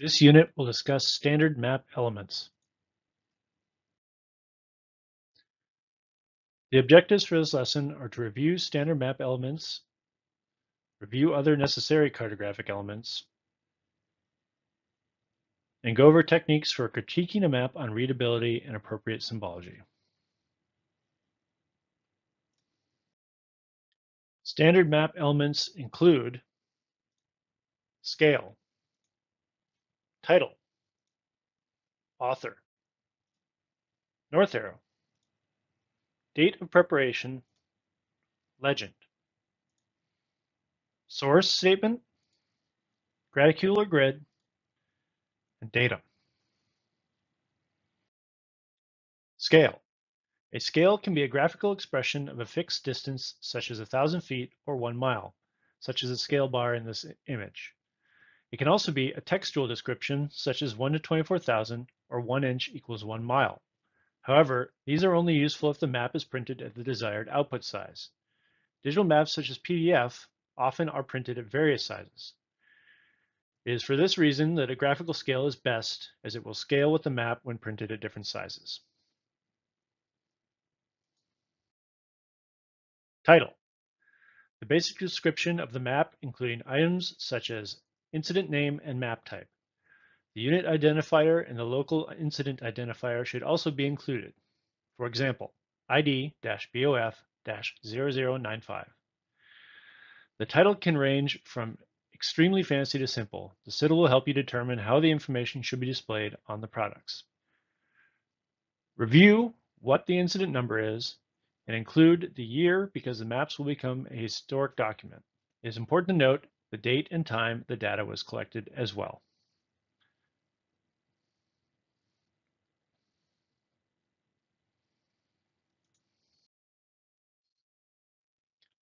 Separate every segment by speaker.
Speaker 1: This unit will discuss standard map elements. The objectives for this lesson are to review standard map elements, review other necessary cartographic elements, and go over techniques for critiquing a map on readability and appropriate symbology. Standard map elements include scale, title, author, north arrow, date of preparation, legend, source statement, graticule or grid, and datum. Scale. A scale can be a graphical expression of a fixed distance such as a thousand feet or one mile, such as the scale bar in this image. It can also be a textual description such as 1 to 24,000 or 1 inch equals 1 mile. However, these are only useful if the map is printed at the desired output size. Digital maps such as PDF often are printed at various sizes. It is for this reason that a graphical scale is best as it will scale with the map when printed at different sizes. Title. The basic description of the map including items such as incident name, and map type. The unit identifier and the local incident identifier should also be included. For example, ID-BOF-0095. The title can range from extremely fancy to simple. The SITL will help you determine how the information should be displayed on the products. Review what the incident number is and include the year because the maps will become a historic document. It is important to note the date and time the data was collected as well.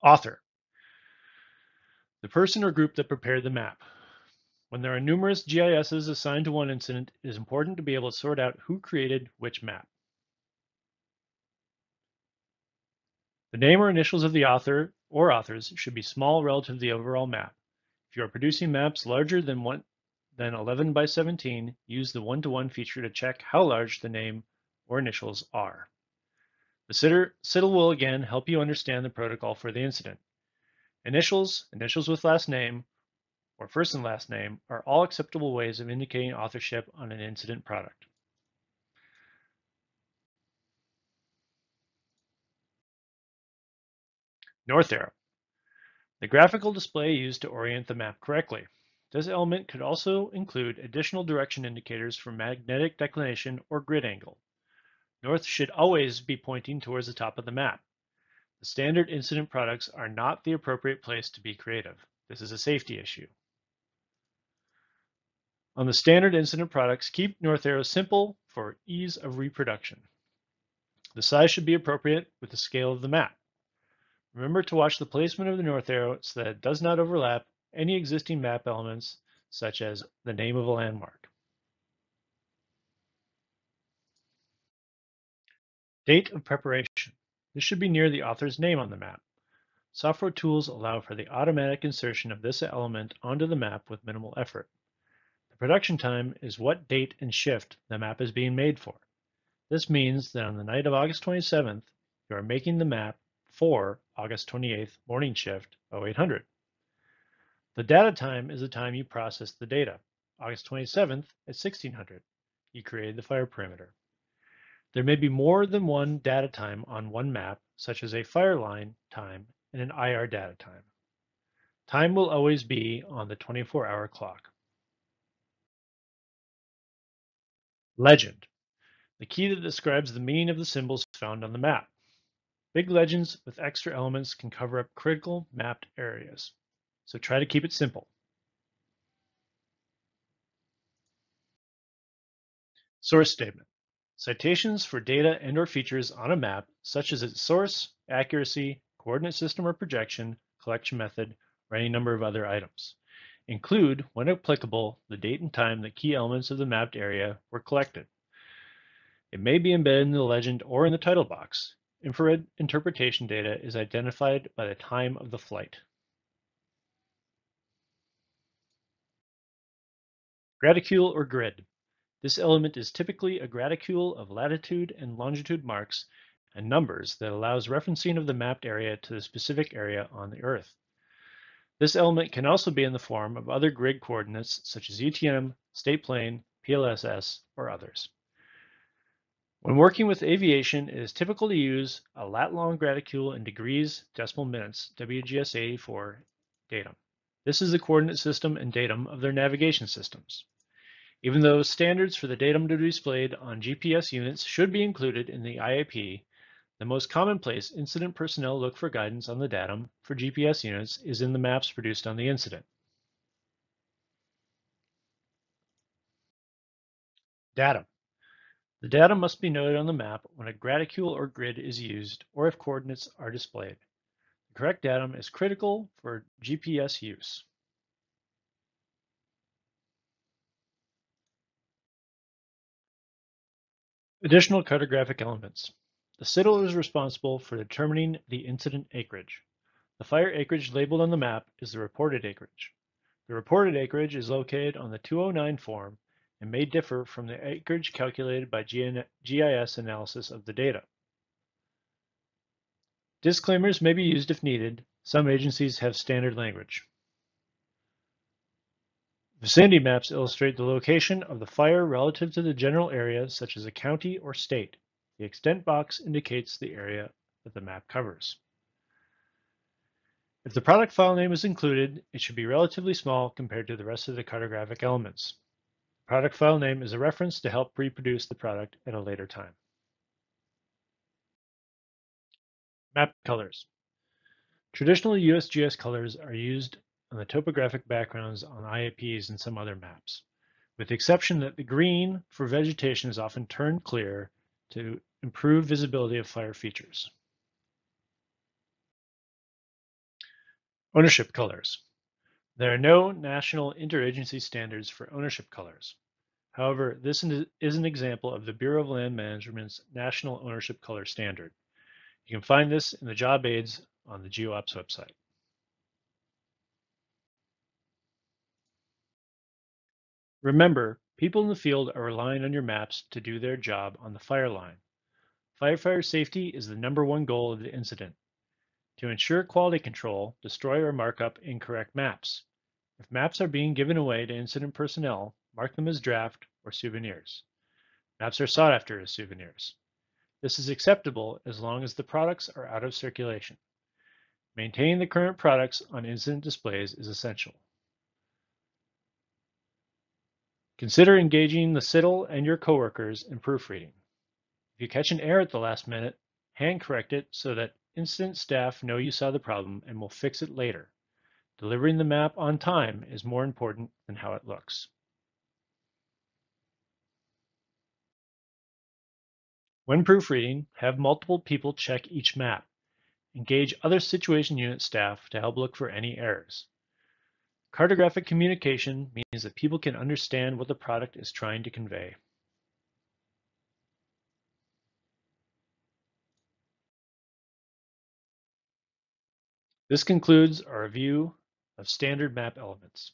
Speaker 1: Author. The person or group that prepared the map. When there are numerous GISs assigned to one incident, it is important to be able to sort out who created which map. The name or initials of the author or authors should be small relative to the overall map. You are producing maps larger than, one, than 11 by 17, use the one-to-one -one feature to check how large the name or initials are. The SITL will again help you understand the protocol for the incident. Initials, initials with last name, or first and last name are all acceptable ways of indicating authorship on an incident product. North arrow. The graphical display used to orient the map correctly. This element could also include additional direction indicators for magnetic declination or grid angle. North should always be pointing towards the top of the map. The standard incident products are not the appropriate place to be creative. This is a safety issue. On the standard incident products, keep north arrow simple for ease of reproduction. The size should be appropriate with the scale of the map. Remember to watch the placement of the north arrow so that it does not overlap any existing map elements, such as the name of a landmark. Date of preparation. This should be near the author's name on the map. Software tools allow for the automatic insertion of this element onto the map with minimal effort. The production time is what date and shift the map is being made for. This means that on the night of August 27th, you are making the map for August 28th morning shift 0800. The data time is the time you process the data. August 27th at 1600, you created the fire perimeter. There may be more than one data time on one map, such as a fire line time and an IR data time. Time will always be on the 24-hour clock. Legend, the key that describes the meaning of the symbols found on the map. Big legends with extra elements can cover up critical mapped areas, so try to keep it simple. Source statement. Citations for data and or features on a map, such as its source, accuracy, coordinate system or projection, collection method, or any number of other items. Include, when applicable, the date and time that key elements of the mapped area were collected. It may be embedded in the legend or in the title box. Infrared interpretation data is identified by the time of the flight. Graticule or grid. This element is typically a graticule of latitude and longitude marks and numbers that allows referencing of the mapped area to the specific area on the Earth. This element can also be in the form of other grid coordinates such as UTM, state plane, PLSS, or others. When working with aviation, it is typical to use a lat-long graticule in degrees decimal minutes WGS 84 datum. This is the coordinate system and datum of their navigation systems. Even though standards for the datum to be displayed on GPS units should be included in the IAP, the most common place incident personnel look for guidance on the datum for GPS units is in the maps produced on the incident. Datum. The datum must be noted on the map when a graticule or grid is used or if coordinates are displayed. The correct datum is critical for GPS use. Additional cartographic elements. The SITL is responsible for determining the incident acreage. The fire acreage labeled on the map is the reported acreage. The reported acreage is located on the 209 form and may differ from the acreage calculated by GIS analysis of the data. Disclaimers may be used if needed. Some agencies have standard language. Vicinity maps illustrate the location of the fire relative to the general area, such as a county or state. The extent box indicates the area that the map covers. If the product file name is included, it should be relatively small compared to the rest of the cartographic elements. Product file name is a reference to help reproduce the product at a later time. Map colors. Traditional USGS colors are used on the topographic backgrounds on IAPs and some other maps, with the exception that the green for vegetation is often turned clear to improve visibility of fire features. Ownership colors. There are no national interagency standards for ownership colors. However, this is an example of the Bureau of Land Management's National Ownership Color Standard. You can find this in the job aids on the GeoOps website. Remember, people in the field are relying on your maps to do their job on the fire line. Firefighter safety is the number one goal of the incident. To ensure quality control, destroy or mark up incorrect maps. If maps are being given away to incident personnel, mark them as draft or souvenirs. Maps are sought after as souvenirs. This is acceptable as long as the products are out of circulation. Maintaining the current products on incident displays is essential. Consider engaging the SITL and your coworkers in proofreading. If you catch an error at the last minute, hand correct it so that incident staff know you saw the problem and will fix it later. Delivering the map on time is more important than how it looks. When proofreading, have multiple people check each map. Engage other situation unit staff to help look for any errors. Cartographic communication means that people can understand what the product is trying to convey. This concludes our review of standard map elements.